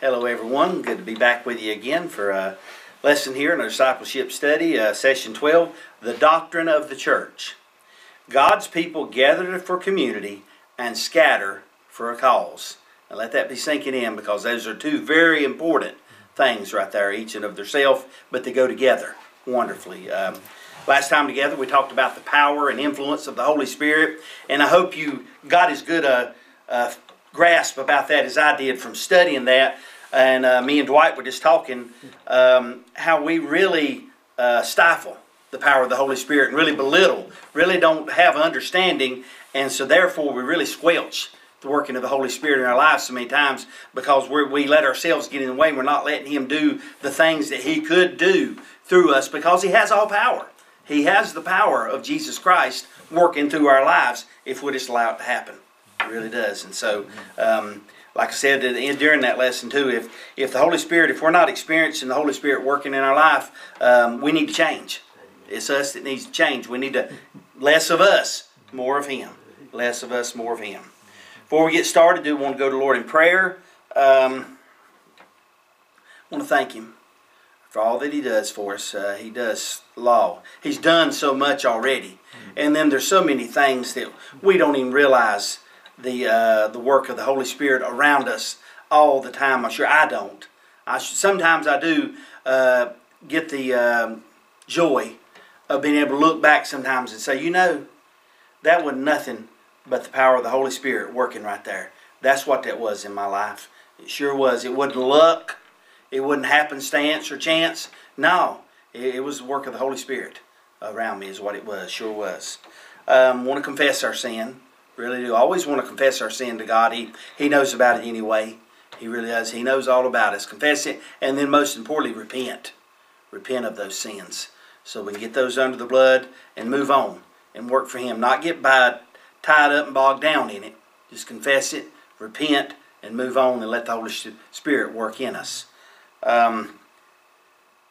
Hello, everyone. Good to be back with you again for a lesson here in our discipleship study, uh, session 12 The Doctrine of the Church. God's people gather for community and scatter for a cause. Now, let that be sinking in because those are two very important things right there, each and of themselves, but they go together wonderfully. Um, last time together, we talked about the power and influence of the Holy Spirit, and I hope you got as good a, a grasp about that as I did from studying that. And uh, me and Dwight were just talking um, how we really uh, stifle the power of the Holy Spirit and really belittle, really don't have understanding, and so therefore we really squelch the working of the Holy Spirit in our lives so many times because we we let ourselves get in the way we're not letting Him do the things that He could do through us because He has all power. He has the power of Jesus Christ working through our lives if we just allow it to happen. It really does. And so, um, like I said during that lesson too, if if the Holy Spirit, if we're not experiencing the Holy Spirit working in our life, um, we need to change. It's us that needs to change. We need to less of us, more of Him. Less of us, more of Him. Before we get started, do want to go to Lord in prayer. Um, I want to thank Him for all that He does for us. Uh, he does law. He's done so much already, and then there's so many things that we don't even realize the uh, the work of the Holy Spirit around us all the time. I'm sure I don't. I sometimes I do uh, get the um, joy of being able to look back sometimes and say, you know, that was nothing but the power of the Holy Spirit working right there. That's what that was in my life. It sure was. It wasn't luck. It wasn't happenstance or chance. No, it, it was the work of the Holy Spirit around me is what it was. Sure was. Um, want to confess our sin. Really do. Always want to confess our sin to God. He, he knows about it anyway. He really does. He knows all about us. Confess it, and then most importantly, repent. Repent of those sins. So we can get those under the blood and move on and work for Him. Not get by tied up and bogged down in it. Just confess it, repent, and move on and let the Holy Spirit work in us. Um,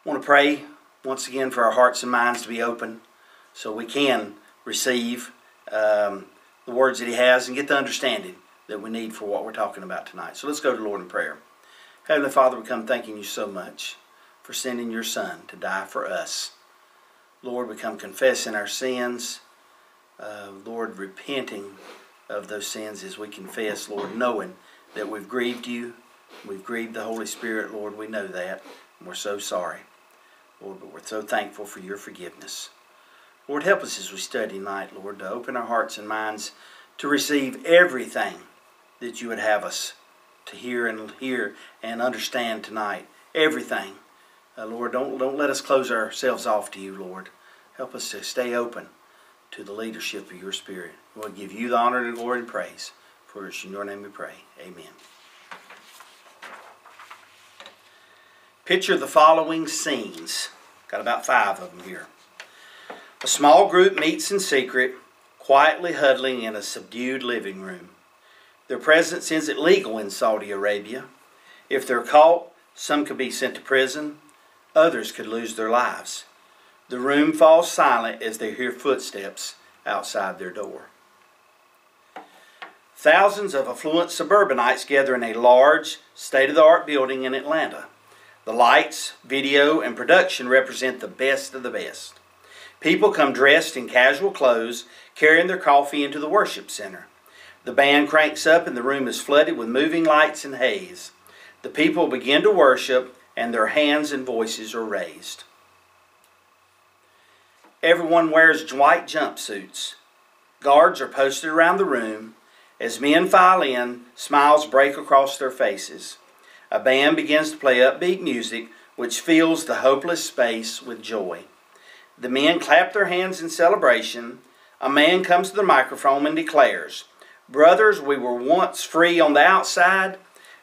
I want to pray once again for our hearts and minds to be open so we can receive um, the words that He has and get the understanding that we need for what we're talking about tonight. So let's go to Lord in prayer. Heavenly Father, we come thanking you so much for sending your Son to die for us. Lord, we come confessing our sins uh, Lord, repenting of those sins as we confess, Lord, knowing that we've grieved you, we've grieved the Holy Spirit, Lord, we know that, and we're so sorry. Lord, but we're so thankful for your forgiveness. Lord, help us as we study tonight, Lord, to open our hearts and minds to receive everything that you would have us to hear and hear and understand tonight. Everything. Uh, Lord, don't, don't let us close ourselves off to you, Lord. Help us to stay open to the leadership of your Spirit. We'll give you the honor and glory and praise. For it's in your name we pray. Amen. Picture the following scenes. Got about five of them here. A small group meets in secret, quietly huddling in a subdued living room. Their presence isn't legal in Saudi Arabia. If they're caught, some could be sent to prison, others could lose their lives. The room falls silent as they hear footsteps outside their door. Thousands of affluent suburbanites gather in a large, state of the art building in Atlanta. The lights, video, and production represent the best of the best. People come dressed in casual clothes, carrying their coffee into the worship center. The band cranks up and the room is flooded with moving lights and haze. The people begin to worship and their hands and voices are raised. Everyone wears white jumpsuits. Guards are posted around the room. As men file in, smiles break across their faces. A band begins to play upbeat music, which fills the hopeless space with joy. The men clap their hands in celebration. A man comes to the microphone and declares, Brothers, we were once free on the outside.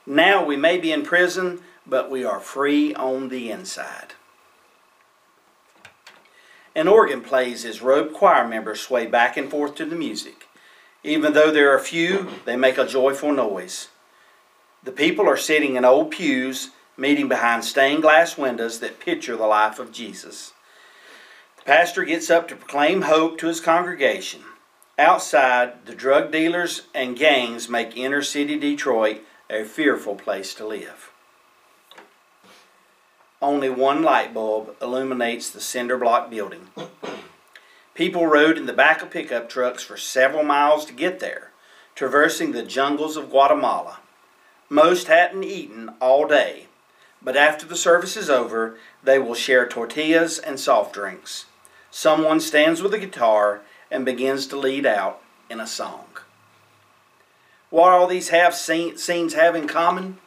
Now we may be in prison, but we are free on the inside. An organ plays as robed choir members sway back and forth to the music. Even though there are few, they make a joyful noise. The people are sitting in old pews, meeting behind stained glass windows that picture the life of Jesus. Pastor gets up to proclaim hope to his congregation. Outside, the drug dealers and gangs make inner city Detroit a fearful place to live. only one light bulb illuminates the cinder block building. People rode in the back of pickup trucks for several miles to get there, traversing the jungles of Guatemala. Most hadn't eaten all day, but after the service is over, they will share tortillas and soft drinks. Someone stands with a guitar and begins to lead out in a song. What all these have scenes have in common?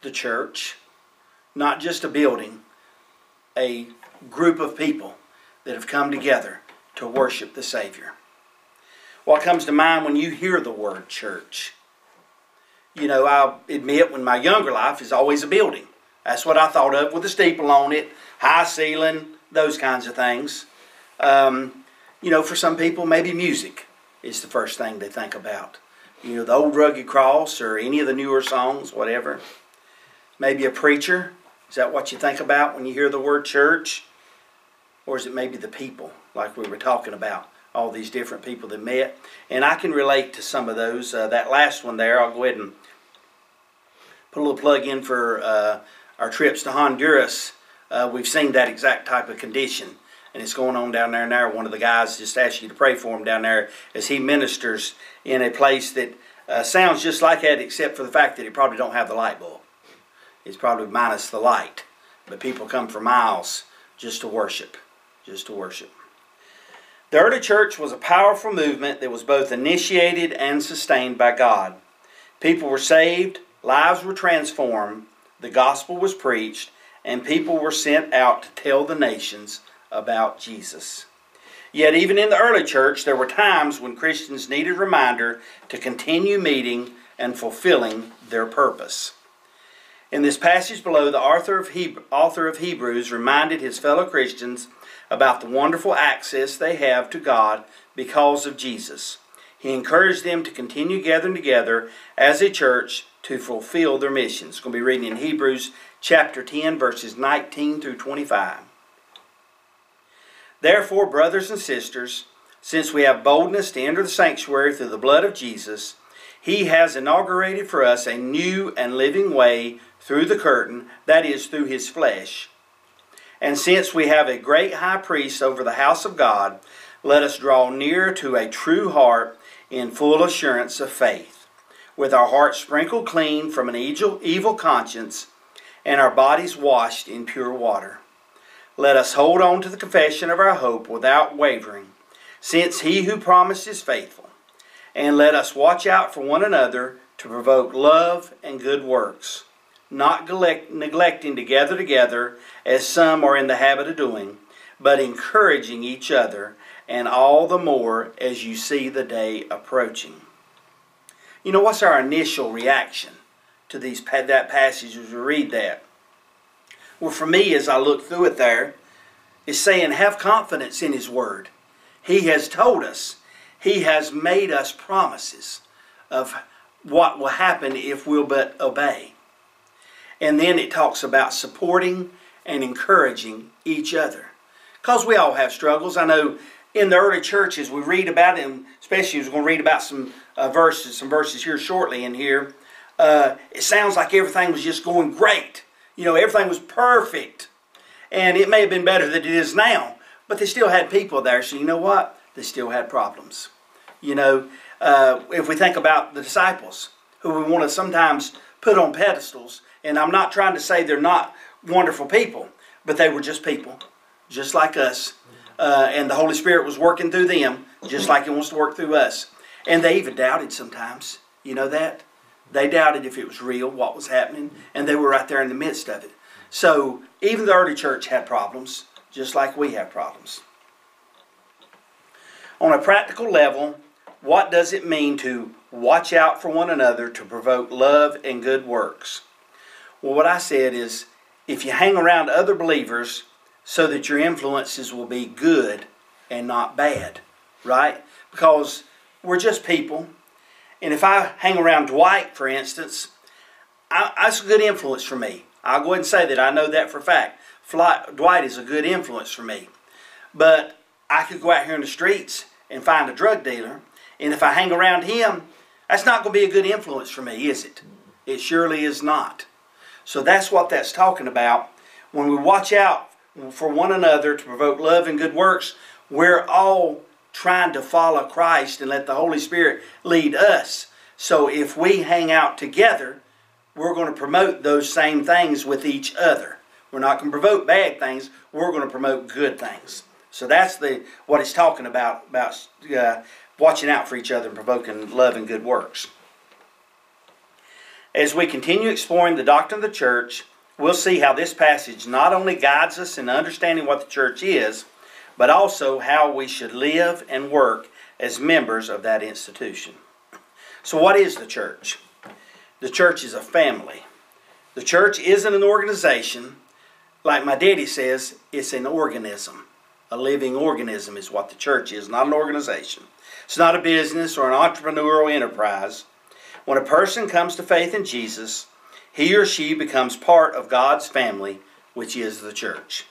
The church, not just a building, a group of people that have come together to worship the Savior. What comes to mind when you hear the word church? You know, I'll admit when my younger life is always a building. That's what I thought of with a steeple on it, high ceiling, those kinds of things. Um, you know, for some people, maybe music is the first thing they think about. You know, the old rugged cross or any of the newer songs, whatever. Maybe a preacher. Is that what you think about when you hear the word church? Or is it maybe the people, like we were talking about, all these different people that met? And I can relate to some of those. Uh, that last one there, I'll go ahead and put a little plug in for uh, our trips to Honduras. Uh, we've seen that exact type of condition. And it's going on down there now. One of the guys just asked you to pray for him down there as he ministers in a place that uh, sounds just like that, except for the fact that he probably don't have the light bulb. It's probably minus the light. But people come for miles just to worship just to worship. The early church was a powerful movement that was both initiated and sustained by God. People were saved, lives were transformed, the gospel was preached, and people were sent out to tell the nations about Jesus. Yet, even in the early church, there were times when Christians needed reminder to continue meeting and fulfilling their purpose. In this passage below, the author of, author of Hebrews reminded his fellow Christians about the wonderful access they have to God because of Jesus. He encouraged them to continue gathering together as a church to fulfill their missions. It's going to be reading in Hebrews chapter 10, verses 19 through 25. Therefore, brothers and sisters, since we have boldness to enter the sanctuary through the blood of Jesus, he has inaugurated for us a new and living way through the curtain, that is, through his flesh and since we have a great high priest over the house of God, let us draw near to a true heart in full assurance of faith, with our hearts sprinkled clean from an evil conscience and our bodies washed in pure water. Let us hold on to the confession of our hope without wavering, since he who promised is faithful. And let us watch out for one another to provoke love and good works not neglecting to gather together as some are in the habit of doing, but encouraging each other, and all the more as you see the day approaching. You know, what's our initial reaction to these that passage as we read that? Well, for me, as I look through it there, is saying, have confidence in His Word. He has told us, He has made us promises of what will happen if we'll but obey. And then it talks about supporting and encouraging each other. Because we all have struggles. I know in the early churches we read about and especially we're going to read about some uh, verses, some verses here shortly in here. Uh, it sounds like everything was just going great. You know, everything was perfect. And it may have been better than it is now, but they still had people there. So you know what? They still had problems. You know, uh, if we think about the disciples, who we want to sometimes put on pedestals, and I'm not trying to say they're not wonderful people, but they were just people, just like us. Uh, and the Holy Spirit was working through them, just like He wants to work through us. And they even doubted sometimes. You know that? They doubted if it was real, what was happening, and they were right there in the midst of it. So even the early church had problems, just like we have problems. On a practical level, what does it mean to watch out for one another to provoke love and good works? Well, what I said is if you hang around other believers so that your influences will be good and not bad, right? Because we're just people. And if I hang around Dwight, for instance, I, that's a good influence for me. I'll go ahead and say that. I know that for a fact. Fly, Dwight is a good influence for me. But I could go out here in the streets and find a drug dealer. And if I hang around him, that's not going to be a good influence for me, is it? It surely is not. So that's what that's talking about. when we watch out for one another to provoke love and good works, we're all trying to follow Christ and let the Holy Spirit lead us. So if we hang out together, we're going to promote those same things with each other. We're not going to promote bad things. We're going to promote good things. So that's the what it's talking about about uh, watching out for each other and provoking love and good works. As we continue exploring the doctrine of the church, we'll see how this passage not only guides us in understanding what the church is, but also how we should live and work as members of that institution. So, what is the church? The church is a family. The church isn't an organization. Like my daddy says, it's an organism. A living organism is what the church is, not an organization. It's not a business or an entrepreneurial enterprise. When a person comes to faith in Jesus, he or she becomes part of God's family, which is the church.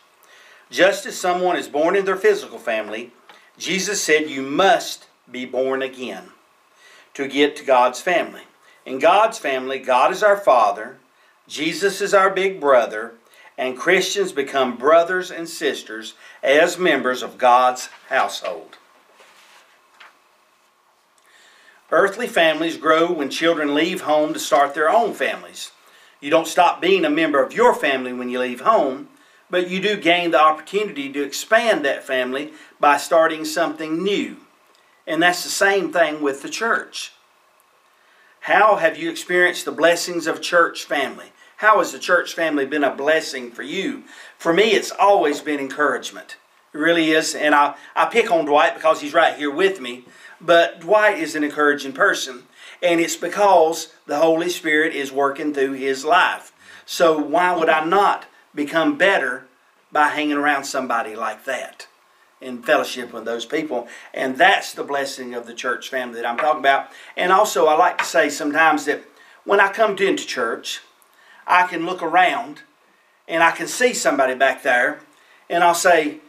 Just as someone is born in their physical family, Jesus said you must be born again to get to God's family. In God's family, God is our Father, Jesus is our big brother, and Christians become brothers and sisters as members of God's household. Earthly families grow when children leave home to start their own families. You don't stop being a member of your family when you leave home, but you do gain the opportunity to expand that family by starting something new. And that's the same thing with the church. How have you experienced the blessings of church family? How has the church family been a blessing for you? For me, it's always been encouragement. It really is. And I, I pick on Dwight because he's right here with me. But Dwight is an encouraging person. And it's because the Holy Spirit is working through his life. So why would I not become better by hanging around somebody like that? in fellowship with those people. And that's the blessing of the church family that I'm talking about. And also, I like to say sometimes that when I come into church, I can look around and I can see somebody back there, and I'll say,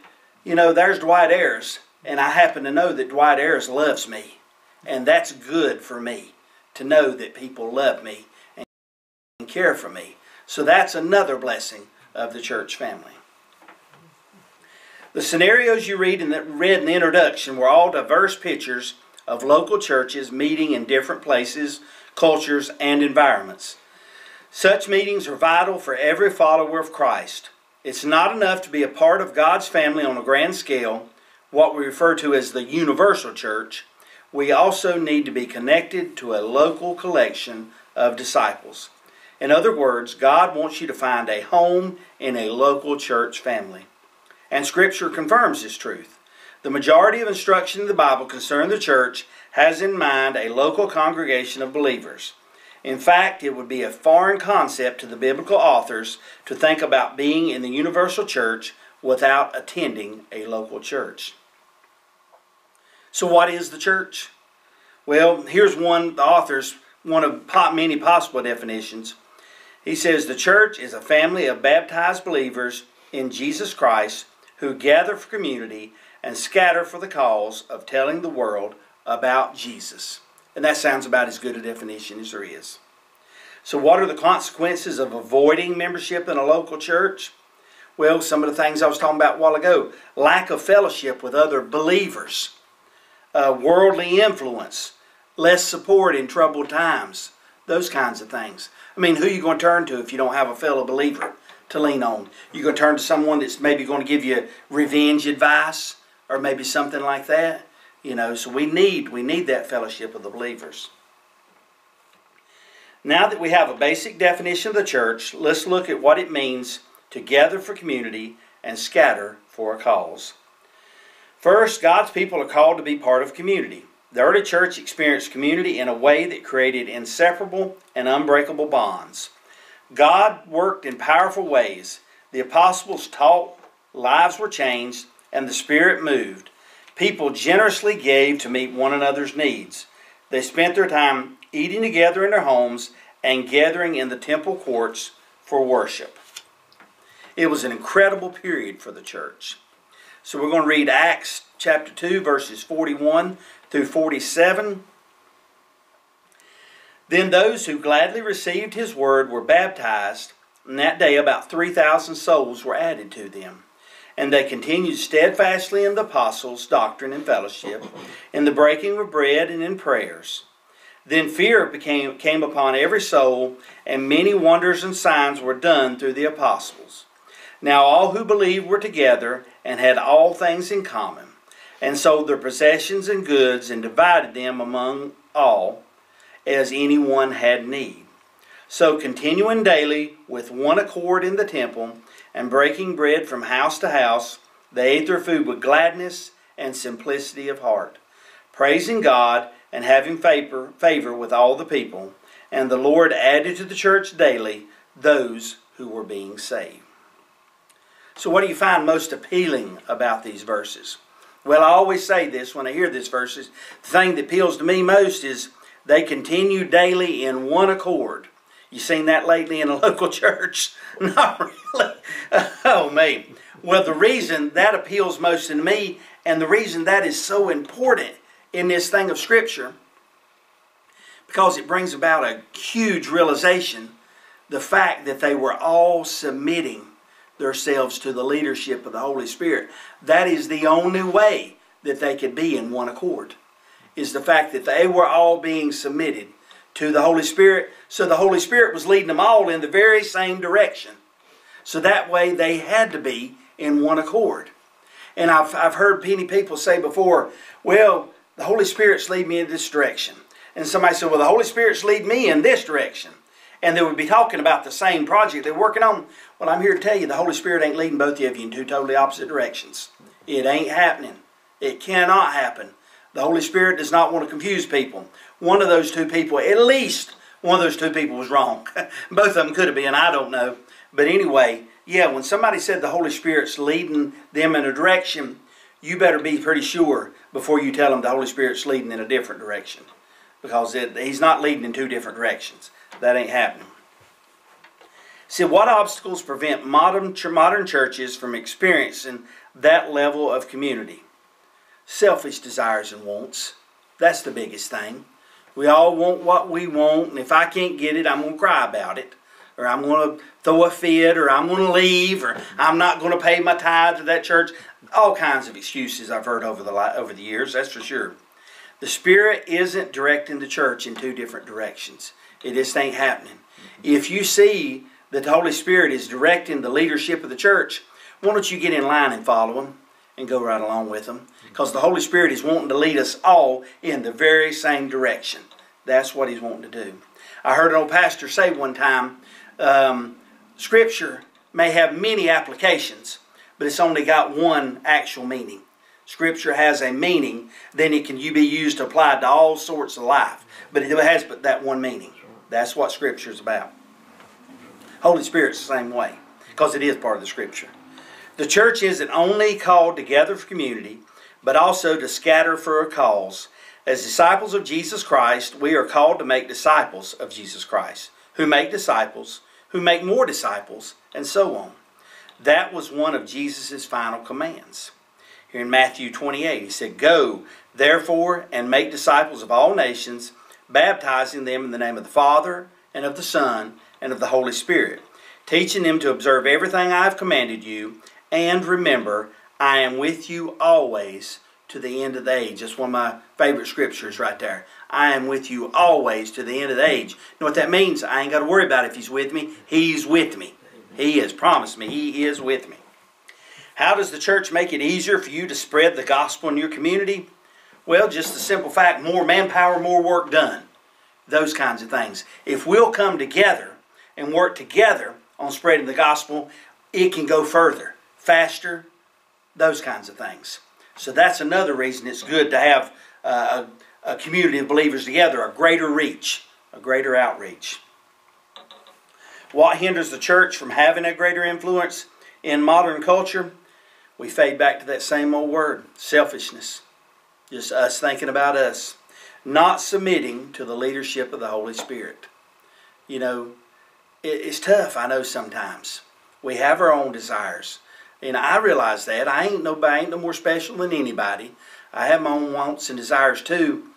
you know, there's Dwight Ayers, and I happen to know that Dwight Ayers loves me. And that's good for me to know that people love me and care for me. So that's another blessing of the church family. The scenarios you read in the, read in the introduction were all diverse pictures of local churches meeting in different places, cultures, and environments. Such meetings are vital for every follower of Christ. It's not enough to be a part of God's family on a grand scale, what we refer to as the universal church. We also need to be connected to a local collection of disciples. In other words, God wants you to find a home in a local church family. And Scripture confirms this truth. The majority of instruction in the Bible concerning the church has in mind a local congregation of believers. In fact, it would be a foreign concept to the biblical authors to think about being in the universal church without attending a local church. So, what is the church? Well, here's one, the author's one of many possible definitions. He says the church is a family of baptized believers in Jesus Christ who gather for community and scatter for the cause of telling the world about Jesus. And that sounds about as good a definition as there is. So, what are the consequences of avoiding membership in a local church? Well, some of the things I was talking about a while ago lack of fellowship with other believers, uh, worldly influence, less support in troubled times, those kinds of things. I mean, who are you going to turn to if you don't have a fellow believer? to lean on. You're going to turn to someone that's maybe going to give you revenge advice or maybe something like that. You know, so we need we need that fellowship of the believers. Now that we have a basic definition of the church, let's look at what it means to gather for community and scatter for a cause. First, God's people are called to be part of community. The early church experienced community in a way that created inseparable and unbreakable bonds. God worked in powerful ways. The apostles taught, lives were changed, and the Spirit moved. People generously gave to meet one another's needs. They spent their time eating together in their homes and gathering in the temple courts for worship. It was an incredible period for the church. So we're going to read Acts chapter 2, verses 41 through 47. Then those who gladly received his word were baptized. And that day about 3,000 souls were added to them. And they continued steadfastly in the apostles' doctrine and fellowship, in the breaking of bread and in prayers. Then fear became, came upon every soul, and many wonders and signs were done through the apostles. Now all who believed were together and had all things in common, and sold their possessions and goods and divided them among all, as anyone had need. So continuing daily with one accord in the temple, and breaking bread from house to house, they ate their food with gladness and simplicity of heart, praising God and having favor, favor with all the people. And the Lord added to the church daily those who were being saved. So, what do you find most appealing about these verses? Well, I always say this when I hear these verses. The thing that appeals to me most is they continue daily in one accord. You seen that lately in a local church? Not really. oh, me. Well, the reason that appeals most to me and the reason that is so important in this thing of Scripture, because it brings about a huge realization the fact that they were all submitting themselves to the leadership of the Holy Spirit. That is the only way that they could be in one accord, is the fact that they were all being submitted to the Holy Spirit. So the Holy Spirit was leading them all in the very same direction. So that way they had to be in one accord. And I've, I've heard many people say before, well, the Holy Spirit's leading me in this direction. And somebody said, well, the Holy Spirit's leading me in this direction. And they would be talking about the same project they're working on. Well, I'm here to tell you the Holy Spirit ain't leading both of you in two totally opposite directions. It ain't happening. It cannot happen. The Holy Spirit does not want to confuse people. One of those two people, at least one of those two people was wrong. both of them could have been, I don't know. But anyway, yeah, when somebody said the Holy Spirit's leading them in a direction, you better be pretty sure before you tell them the Holy Spirit's leading in a different direction. Because it, He's not leading in two different directions. That ain't happening. See, what obstacles prevent modern, modern churches from experiencing that level of community? Selfish desires and wants. That's the biggest thing. We all want what we want, and if I can't get it, I'm going to cry about it. Or I'm going to throw a fit, or I'm going to leave, or I'm not going to pay my tithe to that church. All kinds of excuses I've heard over the, over the years, that's for sure. The Spirit isn't directing the church in two different directions. It just ain't happening. If you see that the Holy Spirit is directing the leadership of the church, why don't you get in line and follow Him and go right along with Him? Because the Holy Spirit is wanting to lead us all in the very same direction. That's what He's wanting to do. I heard an old pastor say one time um, Scripture may have many applications, but it's only got one actual meaning. Scripture has a meaning, then it can you be used to apply to all sorts of life. But it has but that one meaning. That's what Scripture is about. Holy Spirit's the same way, because it is part of the Scripture. The church isn't only called together for community, but also to scatter for a cause. As disciples of Jesus Christ, we are called to make disciples of Jesus Christ, who make disciples, who make more disciples, and so on. That was one of Jesus' final commands. Here in Matthew 28, he said, Go, therefore, and make disciples of all nations baptizing them in the name of the Father, and of the Son, and of the Holy Spirit, teaching them to observe everything I have commanded you, and remember, I am with you always to the end of the age. That's one of my favorite scriptures right there. I am with you always to the end of the age. You know what that means? I ain't got to worry about if he's with me. He's with me. He has promised me. He is with me. How does the church make it easier for you to spread the gospel in your community? Well, just the simple fact more manpower, more work done. Those kinds of things. If we'll come together and work together on spreading the gospel, it can go further, faster, those kinds of things. So that's another reason it's good to have uh, a, a community of believers together, a greater reach, a greater outreach. What hinders the church from having a greater influence in modern culture? We fade back to that same old word selfishness. Just us thinking about us. Not submitting to the leadership of the Holy Spirit. You know, it's tough, I know sometimes. We have our own desires. And I realize that. I ain't nobody, ain't no more special than anybody. I have my own wants and desires too.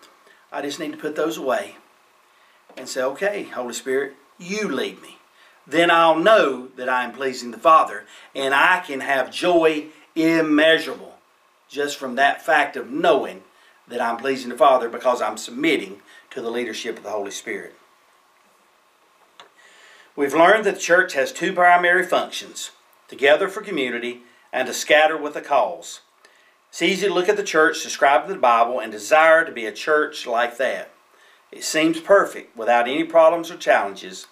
I just need to put those away and say, okay, Holy Spirit, you lead me. then I'll know that I am pleasing the Father. And I can have joy immeasurable just from that fact of knowing that I'm pleasing the Father because I'm submitting to the leadership of the Holy Spirit. We've learned that the church has two primary functions to gather for community and to scatter with a cause. It's easy to look at the church described in the Bible and desire to be a church like that. It seems perfect without any problems or challenges,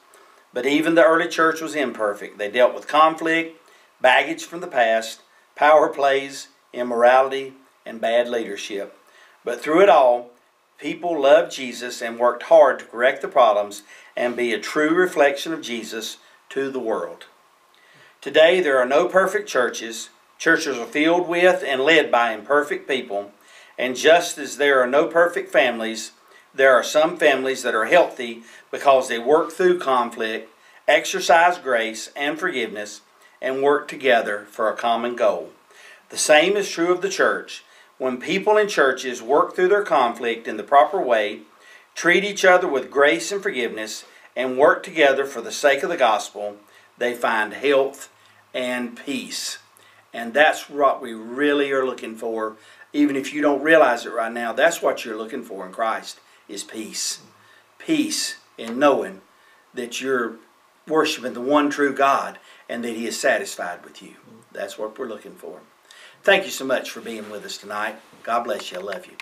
but even the early church was imperfect. They dealt with conflict, baggage from the past, power plays, immorality, and bad leadership. But through it all, people loved Jesus and worked hard to correct the problems and be a true reflection of Jesus to the world. Today, there are no perfect churches. Churches are filled with and led by imperfect people. And just as there are no perfect families, there are some families that are healthy because they work through conflict, exercise grace and forgiveness, and work together for a common goal. The same is true of the church. When people in churches work through their conflict in the proper way, treat each other with grace and forgiveness, and work together for the sake of the gospel, they find health and peace. And that's what we really are looking for. Even if you don't realize it right now, that's what you're looking for in Christ is peace. Peace in knowing that you're worshiping the one true God and that He is satisfied with you. That's what we're looking for. Thank you so much for being with us tonight. God bless you. I love you.